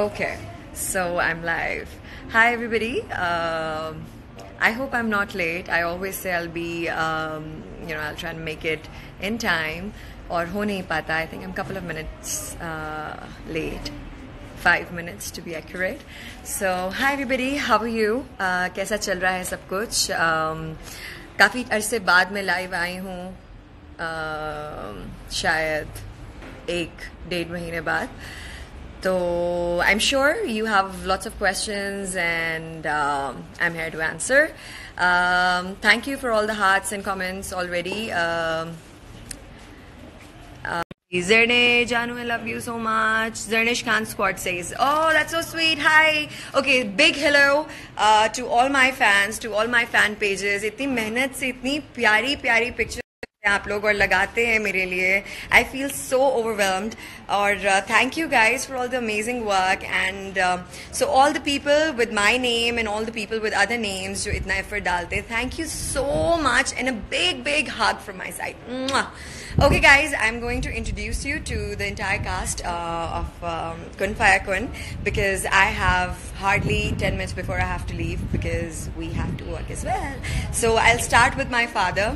Okay, so I'm live. Hi, everybody. Um, I hope I'm not late. I always say I'll be, um, you know, I'll try and make it in time. Or ho nahi pata. I think I'm a couple of minutes uh, late. Five minutes to be accurate. So, hi everybody. How are you? Uh, चल रहा है सब कुछ? Um, काफ़ी अरसे बाद में live आई हूँ. Um, शायद एक डेढ़ महीने बाद. So I'm sure you have lots of questions, and um, I'm here to answer. Um, thank you for all the hearts and comments already. Um, uh, Zerne, Janu, I love you so much. Zernish Khan Squad says, Oh, that's so sweet. Hi. Okay, big hello uh, to all my fans, to all my fan pages. Itni mehnat se, itni pyari, pyari pictures. आप लोग और लगाते हैं मेरे लिए I feel so overwhelmed और thank you guys for all the amazing work and so all the people with my name and all the people with other names जो इतना एफर्ट डालते हैं thank you so much and a big big hug from my side Okay, guys, I'm going to introduce you to the entire cast uh, of um, Kun Fire Kun because I have hardly 10 minutes before I have to leave because we have to work as well. So I'll start with my father.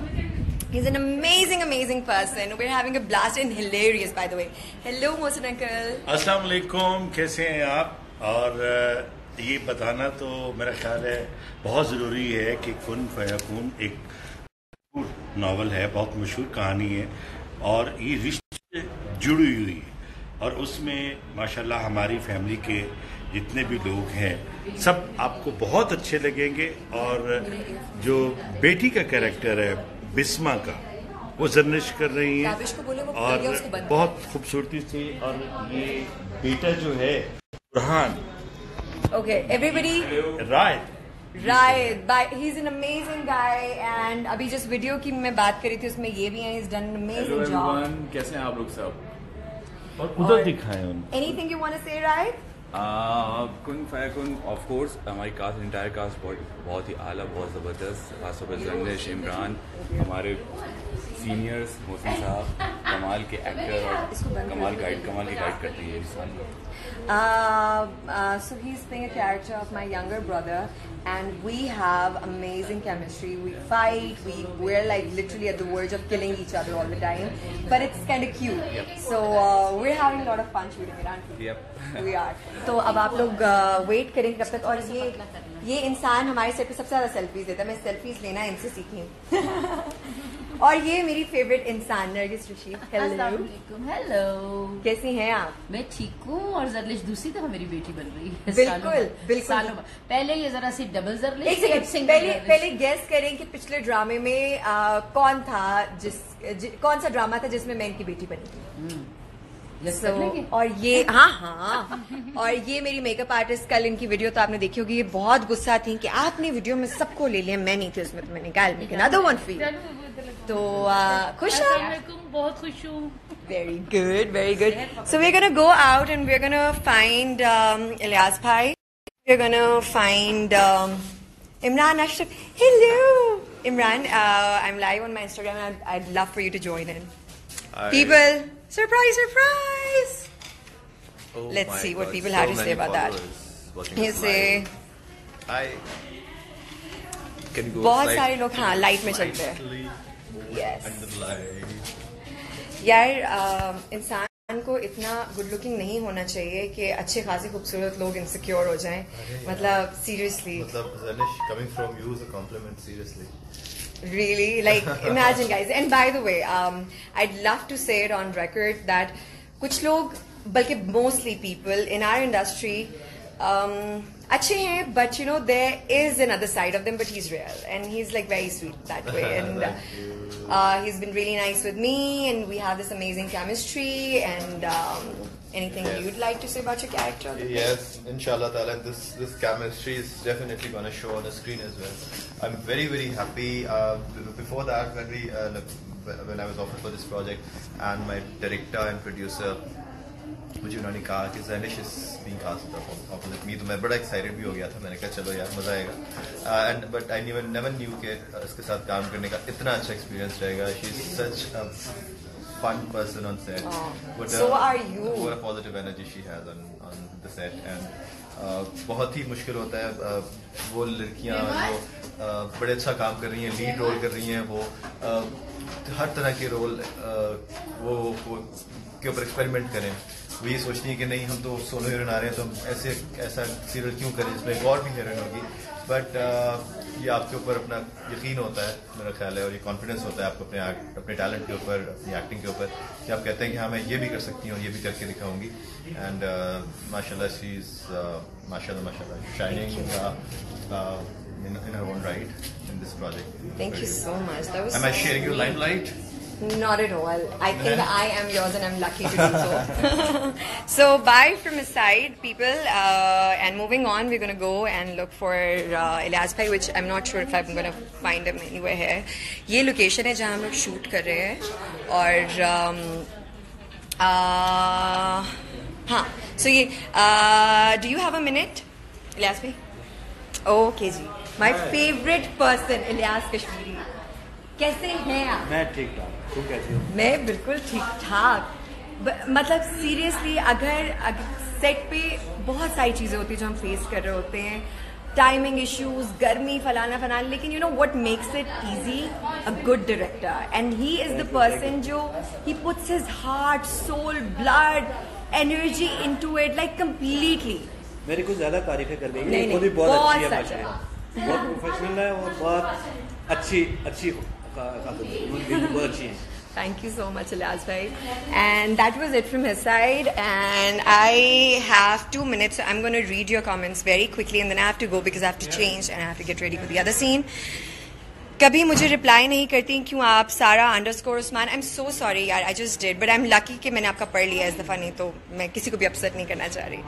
He's an amazing, amazing person. We're having a blast and hilarious, by the way. Hello, Mohsin uncle. अस्सलाम वालेकुम कैसे हैं आप और ये बताना तो मेरा ख्याल है बहुत ज़रूरी है कि कुन फयाकून एक नावल है बहुत मशहूर कहानी है और ये रिश्ते जुड़ी हुई है और उसमें माशाल्लाह हमारी फैमिली के जितने भी लोग हैं सब आपको बहुत अच्छे लगेंगे और जो बेटी का कैरेक्टर है बिस्मा का। वो जर्निश कर रही है और बहुत खूबसूरती से और ये बेटा जो है Burhan. Okay, everybody. Rai. Right, but he's an amazing guy and अभी जिस वीडियो की मैं बात करी थी उसमें ये भी है he's done an hello amazing job. कैसे हैं आप लोग सब? और उधर दिखाए उनको। Anything you want to say, right? Kun Fayakun of course हमारी कास्ट इंटायर कास्ट बहुत बहुत ही आला बहुत ज़बरदस्त खासतौर पर जंगेश इमरान हमारे सीनियर्स मोहसिन साहब कमाल के एक्टर और कमाल गाइड कमाल की गाइड करती है इंसान so he. Is thing character of my younger brother and we have amazing chemistry we fight we were like literally at the verge of killing each other all the time but it's kinda cute so we are having lot of fun shooting we are तो अब आप लोग wait करेंगे कब तक और ये ये इंसान हमारे सेट पे सबसे ज़्यादा सेल्फीज देता है। मैं सेल्फीज लेना इनसे सीखी और ये मेरी फेवरेट इंसान नरगिस ऋषि हेलो कैसी हैं आप? मैं ठीक हूँ और जरलिश दूसरी दफ़ा मेरी बेटी बन रही है। बिल्कुल, बिल्कुल। पहले ये जरा सी डबल जरलिश पहले पहले गेस करें कि पिछले ड्रामे में आ, कौन था जिस जि, कौन सा ड्रामा था जिसमें मैं इनकी बेटी बनी थी? Guess so, और ये हाँ हाँ। और ये मेरी मेकअप आर्टिस्ट कल इनकी वीडियो तो आपने देखी होगी ये बहुत गुस्सा थी कि आपने वीडियो में सबको ले लिया मैं नहीं थी उसमें तो मैंने कहा तो खुश हो? बहुत खुश हूँ। Very good very good so we gonna go out and we gonna find Ilyas भाई we gonna find Imran Ashraf hello Imran I am live on my Instagram I love for you to join in people Surprise, surprise! Oh Let's see God. people so have to say about that. Hi. बहुत सारे लोग हाँ light में चलते हैं। यार इंसान को इतना गुड लुकिंग नहीं होना चाहिए कि अच्छे खासे खूबसूरत लोग इनसिक्योर हो जाएँ। मतलब सीरियसली मतलब coming from you compliment seriously really like imagine guys and by the way um, i'd love to say it on record that कुछ लोग बल्कि mostly people in our industry um, अच्छे हैं but you know there is another side of them but he's real and he's like very sweet that way and Thank you. uh, he's been really nice with me and we have this amazing chemistry and um, anything Yes. you'd like to say about your character Yes, inshallah ta'ala, this, this chemistry is definitely going to show on the screen as well. I'm very, very happy. Uh, before that, when we, uh, when I was offered for this project, and my director and producer, मुझे उन्होंने कहा कि Janish is being cast opposite me तो मैं बड़ा excited भी हो गया था मैंने कहा चलो यार मज़ा आएगा and but I never never knew कि इसके साथ काम करने का इतना अच्छा एक्सपीरियंस रहेगा she is such fun person on set. Oh, What so a, are you. What a positive energy she has on on the set and uh, बहुत ही मुश्किल होता है uh, वो लड़कियाँ जो uh, बड़े अच्छा काम कर रही हैं लीड रोल कर रही हैं वो uh, हर तरह के रोल वो, वो के ऊपर एक्सपेरिमेंट करें वो ये सोचती है कि नहीं हम तो सोलो हीरोइन आ रहे हैं तो हम ऐसे ऐसा सीरियल क्यों करें जिसमें एक और भी हीरोइन होगी बट ये आपके ऊपर अपना यकीन होता है मेरा ख्याल है और ये कॉन्फिडेंस होता है आपको अपने अपने टैलेंट के ऊपर अपनी एक्टिंग के ऊपर कि आप कहते हैं कि हाँ मैं ये भी कर सकती हूँ ये भी करके दिखाऊँगी एंड माशाल्लाह शी इज़ माशाल्लाह माशाल्लाह shining in, in her own right in this project. Thank you so much. That was Am so I sharing your limelight? Not at all. I think I am yours and I'm lucky to do so. so, bye from his side, people. Uh, and moving on, we're going to go and look for uh, Ilyas Bhai, which I'm not sure if I'm going to find him anywhere here. ये location है जहाँ हम लोग shoot कर रहे हैं और um, uh, हाँ सो ये do you have a minute Ilyas भाई okay ji my favourite person Ilyas Kashmiri कैसे हैं आप मैं ठीक ठाक कैसी हो मैं बिल्कुल ठीक ठाक। मतलब सीरियसली अगर, अगर सेट पे बहुत सारी चीज़ें होती हैं जो हम फेस कर रहे होते हैं। टाइमिंग इश्यूज़ गर्मी फलाना फलाना लेकिन you know what makes it easy a good director and he is the person जो he puts his heart soul blood energy into it like completely मेरी कुछ ज़्यादा तारीफें कर नहीं, है बहुत बहुत अच्छी है बहुत प्रोफेशनल है और बहुत अच्छी अच्छी Thank you so much, Elias bhai. And that was it from his side. And I have two minutes. So I'm going to read your comments very quickly, and then I have to go because I have to change and I have to get ready for the other scene. कभी मुझे reply नहीं करती क्यों आप Sara underscore Usman? I am so sorry यार I just did but I am lucky कि मैंने आपका पढ़ लिया इस दफ़ा, नहीं तो मैं किसी को भी अपसेट नहीं करना चाह रही।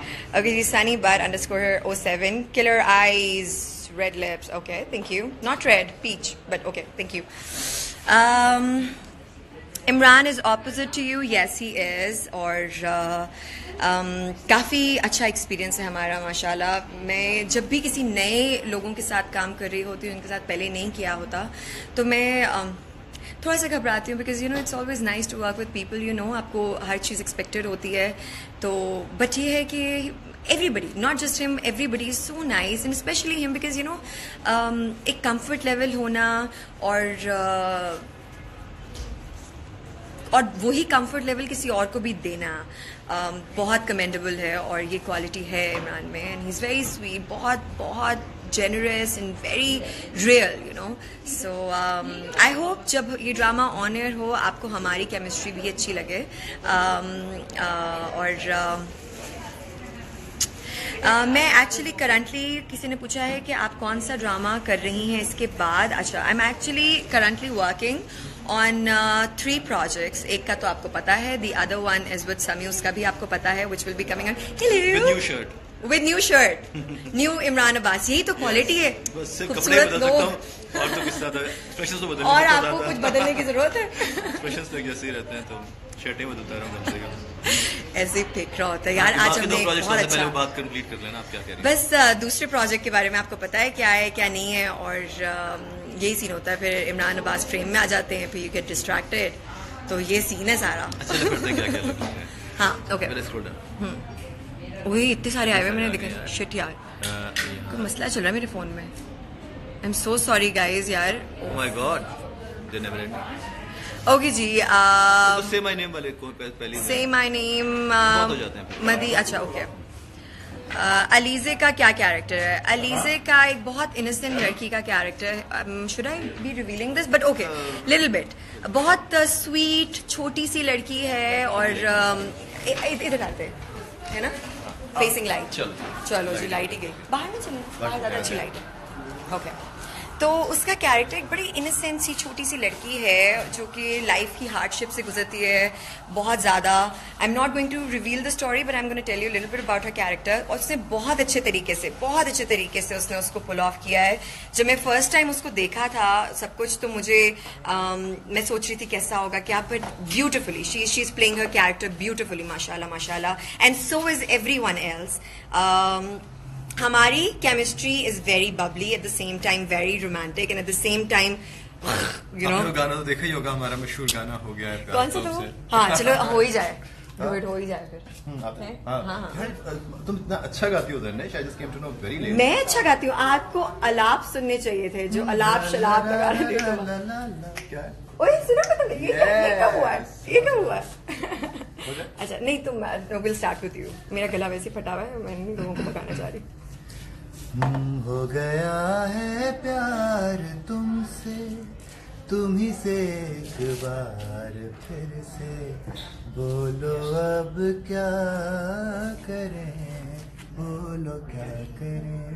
Okay ji Sunny bar underscore O seven killer eyes red lips okay thank you not red peach but okay thank you Imran is opposite to you yes he is और काफ़ी अच्छा एक्सपीरियंस है हमारा माशाल्लाह। मैं जब भी किसी नए लोगों के साथ काम कर रही होती हूँ उनके साथ पहले नहीं किया होता तो मैं um, थोड़ा सा घबराती हूँ because you know it's always nice to work with people you know आपको हर चीज़ एक्सपेक्टेड होती है। तो बट ये है कि everybody not just him everybody is so nice and specially him because you um, एक कंफर्ट लेवल होना और uh, और वही कंफर्ट लेवल किसी और को भी देना um, बहुत कमेंडेबल है और ये क्वालिटी है इमरान में. And he is very sweet बहुत बहुत generous and very real you know so I hope जब ये ड्रामा ऑन एयर हो आपको हमारी केमिस्ट्री भी अच्छी लगे. Um, uh, और uh, Uh, मैं एक्चुअली करंटली किसी ने पूछा है कि आप कौन सा ड्रामा कर रही हैं इसके बाद? अच्छा I am actually currently working on three projects एक का तो आपको पता है the other one is with Sami उसका भी आपको पता है which will be coming with new shirt new Imran Abbas यही तो क्वालिटी है खूबसूरत लोग और तो किस तो बदलने और आपको कुछ बदलने की ज़रूरत है एक्सप्रेशंस तो जैसे ही रहते हैं तो शर्टें बदलता रहूँ कम से कम ऐसे फेंक रहा होता है यार आज हमने बहुत अच्छा बात कंप्लीट कर लेना आप क्या कह रही हैं बस दूसरे प्रोजेक्ट के बारे में आपको पता है क्या है क्या नहीं है और अम, यही सीन होता है फिर इमरान अब्बास फ्रेम में आ जाते हैं फिर यू गेट डिस्ट्रैक्टेड तो ये सीन है सारा। करते हैं ओके पहले वही इतने सारे आए हुए मैंने देखा। शिट यार। कोई मसला चल रहा है मेरे फ़ोन में? I am so sorry guys यार। ओह my god they never end okay जी तो से माय नेम वाले कौन पह- से माय नेम। मदी अच्छा ओके अलीजे का क्या कैरेक्टर है? अलीजे का एक बहुत इनोसेंट लड़की का character should I be revealing this but okay little bit बहुत स्वीट छोटी सी लड़की है और um, इधर आते हैं, है ना? फेसिंग लाइट चलो। चलो जी लाइट ही गई। बाहर में चलो बहुत ज़्यादा अच्छी लाइट है। ओके तो उसका कैरेक्टर एक बड़ी इनोसेंट सी छोटी सी लड़की है जो कि लाइफ की हार्डशिप से गुजरती है बहुत ज़्यादा। I am not going to reveal the story but I am going tell you little bit about her character और उसने बहुत अच्छे तरीके से बहुत अच्छे तरीके से उसने उसको पुल ऑफ़ किया है। जब मैं फ़र्स्ट टाइम उसको देखा था सब कुछ तो मुझे um, मैं सोच रही थी कैसा होगा क्या but beautifully she she is playing her character beautifully माशाल्लाह माशाल्लाह। And so is every one else हमारी chemistry is very bubbly at the same time very romantic and at the same time you know गाना तो देखा ही होगा हमारा मशहूर गाना हो गया है कौन सा तो हाँ चलो हो ही जाए। हो ही जाए फिर। हम्म, आप- है? हाँ। हाँ, हाँ। यार, तुम इतना अच्छा गाती हो Dhanesh I came to know very late मैं अच्छा गाती हूँ। आपको अलाप सुनने चाहिए थे जो अलाप शलाप लगा रहे थे। तुम। क्या? है ओए सुनो ना ये क्या हुआ ये क्या हुआ अच्छा नहीं तुम विल स्टार्ट विद यू मेरा गला वैसे ही फटा हुआ है मैं नहीं लोगों को पकाना चाह रही हम्म, हो गया है प्यार तुमसे तुम ही से एक बार फिर से। बोलो अब क्या करें बोलो क्या करें।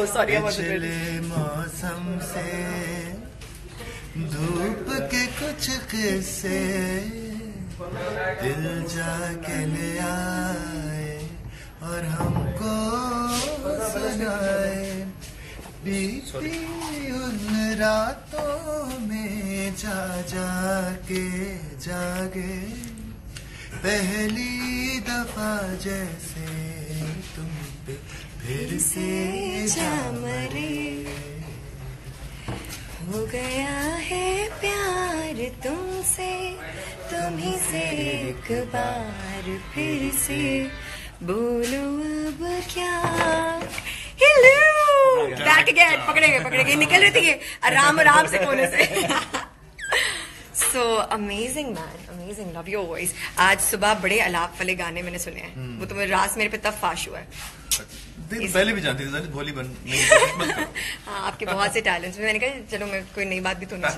सॉरी पिछले मौसम से धूप के कुछ किस्से दिल जाके ले आए। बीती उन रातों में जा जा जागे पहली दफ़ा जैसे तुम पे फिर से जा हो गया है प्यार तुमसे तुम्ही से एक बार फिर से बोलो अब क्या हेलो बैक अगेन पकड़ेंगे पकड़ेंगे निकल रही थी ये। आराम आराम से कोने से। So amazing man amazing love your voice आज सुबह बड़े अलाप वाले गाने मैंने सुने हैं। वो तो मेरे रात मेरे पे तब फाश हुआ है। पहले भी जानती थी भोली बन हाँ आपके बहुत से टैलेंट्स मैंने कहा चलो मैं कोई नई बात भी तो नहीं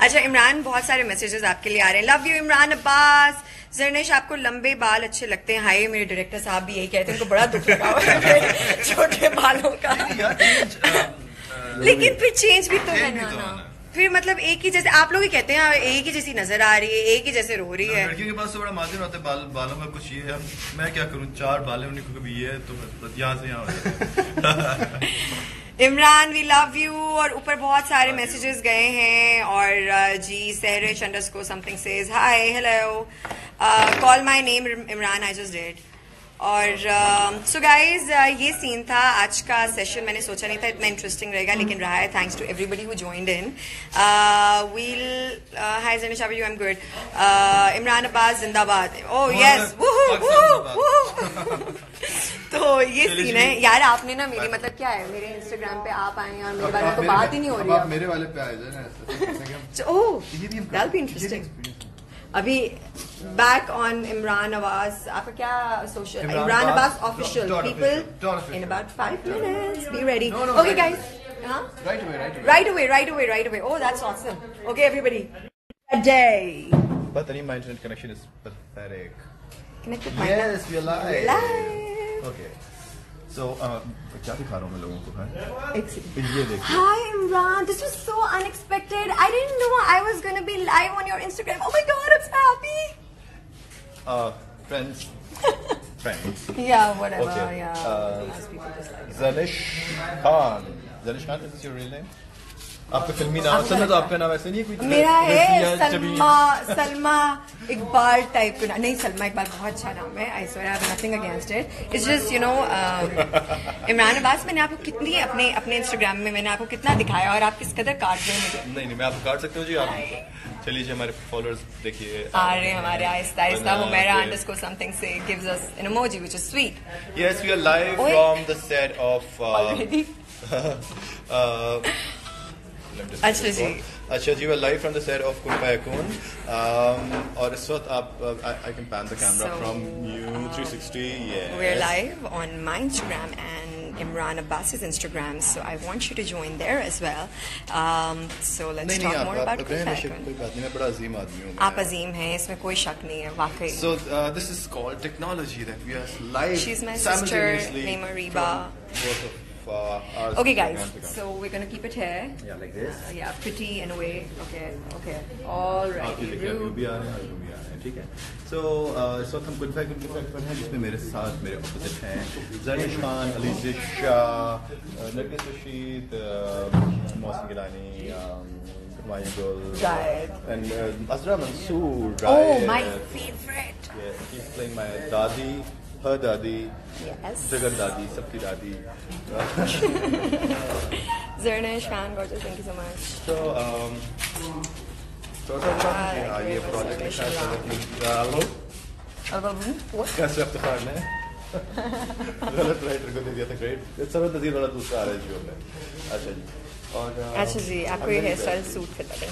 अच्छा इमरान बहुत सारे मैसेजेस आपके लिए आ रहे हैं। Love you Imran Abbas. जरनेश आपको लंबे बाल अच्छे लगते हैं। हाय मेरे डायरेक्टर साहब भी यही कहते हैं उनको बड़ा दुख लगा छोटे बालों का। लेकिन फिर चेंज भी तो है ना तो। फिर मतलब एक ही जैसे आप लोग ही कहते हैं एक ही जैसी नज़र आ रही है एक ही जैसे रो रही है लड़कियों के पास तो बड़ा मार्जिन होता है बाल बालों में कुछ ये है मैं क्या करूँ चार बाल हैं उन्हीं को कभी ये है तो यहाँ से यहाँ हो है। इमरान वी लव यू और ऊपर बहुत सारे मैसेजेस गए हैं और uh, ji Sehrish underscore something says hi hello call my name Imran I just did और so uh, guys so uh, ये सीन था आज का सेशन मैंने सोचा नहीं था इतना इंटरेस्टिंग रहेगा लेकिन रहा है thanks to everybody who joined in we'll hi Janish you am good Imran Abbas जिंदाबाद ओह यस तो ये सीन है। यार आपने ना मेरी मतलब क्या है मेरे इंस्टाग्राम पे आप आए हैं और मेरे बारे में तो बात ही नहीं हो रही है। मेरे वाले पे आए जाए ना ओह दैट बी इंटरेस्टिंग। अभी बैक ऑन इमरान अब्बास आपका क्या social Imran Imran Abbas, Abbas official dot people official, dot official. In about five minutes be ready No, no, okay right guys हाँ Right away, right away. right away right away right away oh that's awesome okay everybody a day But Tareem, my internet connection is pathetic. connect with my Yes, we are live. We're live. Okay. So, uh, क्या दिखा रहा हूँ मैं लोगों को है एक second. ये देखिए Hi Imran, this was so unexpected. I didn't know I was gonna be live on your Instagram. Oh my god, I'm so happy. uh, friends friends Yeah, whatever. Okay, Yeah, uh, as people just like. Zanish Khan Zanish Khan is this your real name आपका फिल्मी नाम sir तो आपका नाम ऐसे नहीं कोई मेरा है। सलमा सलमा इकबाल टाइप का नहीं सलमा इकबाल बहुत अच्छा नाम है I swear I have nothing against it it's just you know Imran Abbas मैंने आपको कितनी अपने अपने इंस्टाग्राम में मैंने आपको कितना दिखाया और आप किस कदर काट रहे हैं मुझे नहीं नहीं मैं आपको काट सकता हूँ जी आप चलिए जी हमारे फॉलोअर्स देखिए आ रहे हैं हमारे आहिस्ता आहिस्ता हुमेरा के- अंडरस्कोर समथिंग से gives us an emoji which is sweet are live Oi. from the set of. Uh, already अच्छा put this जी। on. अच्छा जी, we're live from the set of Kun Fayakun. Um, और इस वक्त आप, uh, I, I can pan the camera So- from you 360. Yes. We're live on my Instagram and Imran Abbas's Instagram, so I want you to join there as well. Um, so let's नहीं talk नहीं आप more आप about रहे हमेशा Kufayakun. कोई बात नहीं मैं बड़ा अजीम आदमी हूँ आप अजीम हैं इसमें कोई शक नहीं है वाकई So uh, this is called technology that we are live. She's my sister, simultaneously named Ariba. from Both of uh, ours. Okay, guys. Instagram. So we're gonna keep it here. yeah, like this. Uh, yeah, pretty in a way. Okay, okay. All right. आपकी देखिए अभी भी आ रहे हैं अभी भी आ रहे हैं ठीक है सो इस वक्त हम गुड फैक्ट गुड फैक्ट पर हैं जिसमें मेरे साथ मेरे ऑपोजिट हैं जरनिश खान अली शाह नरगिस रशीद मौसम गिलानी गुरमाई गुल Right. and uh, Azra Mansoor Oh, right my favorite. yeah, he's playing my dadi Her daddy, Yes. Jagan daddy, सबकी दादी. Zernish fan, gorgeous. Thank you so much. So, um, Ah, yeah, okay, ये project के साथ डालो What? कैसे इफ्तिखार ने गलत writer को दे दिया था ग्रेट सरद नजीर वाला दूसरा आ रहा है जियो में अच्छा जी और uh, अच्छा जी आपको ये हेयर स्टाइल सूट करता है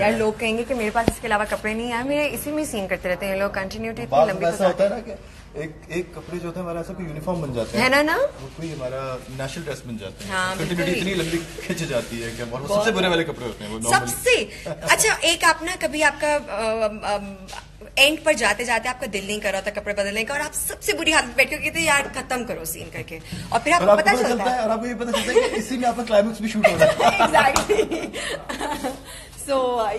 यार लोग कहेंगे कि मेरे पास इसके अलावा कपड़े नहीं है मेरे इसी में सीन करते रहते हैं लोग कंटिन्यूटी इतनी लंबी होता है ना कि एक एक कपड़े जो होते हैं हमारा ऐसा कोई यूनिफॉर्म बन जाते है। ना ना? वो कोई हमारा नेशनल ड्रेस बन जाते हैं। हाँ, कंटिन्यूटी इतनी लंबी खिंच जाती है कि और वो सबसे बुरे वाले कपड़े होते हैं वो सबसे? अच्छा एक आप ना कभी आपका एंड पर जाते जाते आपका दिल नहीं कर रहा था कपड़े बदलने का और आप सबसे बुरी हालत में बैठ के कहते यार खत्म करो सीन करके। और फिर आपको पता चलता चलता है। और आपको ये पता चलता है कि इसी में आपका क्लाइमेक्स भी शूट हो रहा है। सो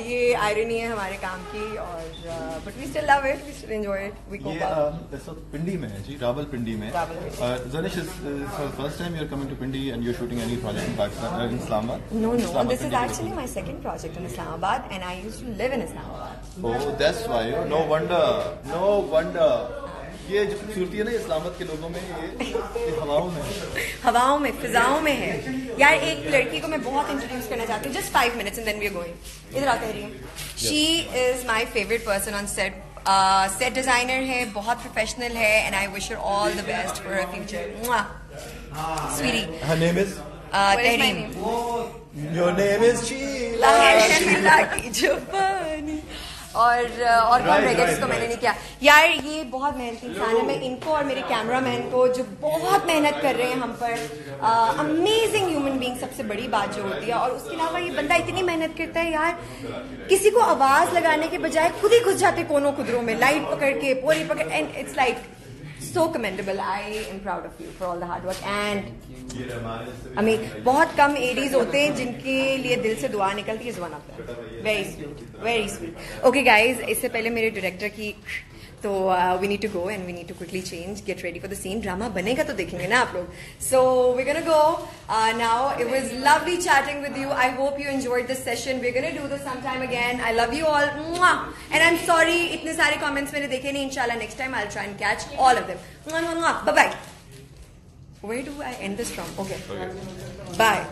ये आयरनी है हमारे काम की और but we still love it we still enjoy it we cope um, इस वक्त पिंडी में है जी रावल पिंडी में Rawalpindi. Janish is first time you are coming to Pindi and you are shooting any project in Pakistan in Islamabad This is Pindi. actually my second project in Islamabad, and I used to live in Islamabad. Oh, that's why. Oh, no wonder. No wonder. ये जो खूबसूरती है ना इस्लामाबाद के लोगों में ये, ये हवाओं में हवाओं में फिजाओं में है। यार एक लड़की को मैं बहुत इंट्रोड्यूस करना चाहती हूँ just five minutes and then we are going इधर आते रहिए she is my favourite person on set set designer है बहुत प्रोफेशनल है and I wish her all the best for her future sweetie. Tehreem Your name is Sheila. Sharmila की जुबानी और और कौन रह गया जिसको मैंने नहीं किया? यार ये बहुत मेहनती इंसान है। मैं इनको और मेरे कैमरामैन को जो बहुत मेहनत कर रहे हैं हम पर अमेजिंग ह्यूमन बींग सबसे बड़ी बात जो होती है। और उसके अलावा ये बंदा इतनी मेहनत करता है यार किसी को आवाज़ लगाने के बजाय खुद ही घुस जाते कोनों खुदरों में लाइट पकड़ के पोरी पकड़ and it's like so commendable. I am proud of you for all the hard work. And I mean बहुत कम एडीज होते हैं जिनके लिए दिल से दुआ निकलती है one of very sweet very sweet okay guys इससे पहले मेरे डायरेक्टर की तो we need to go and we need to quickly change get ready for the scene drama बनेगा तो देखेंगे ना आप लोग so we gonna go now it was lovely chatting with you I hope you enjoyed this session we gonna do this some time again I love you all and I am sorry इतने सारे comments मैंने देखे नहीं इंशाल्लाह next time I try and catch all of them bye bye Where do I end this from? Okay. Bye.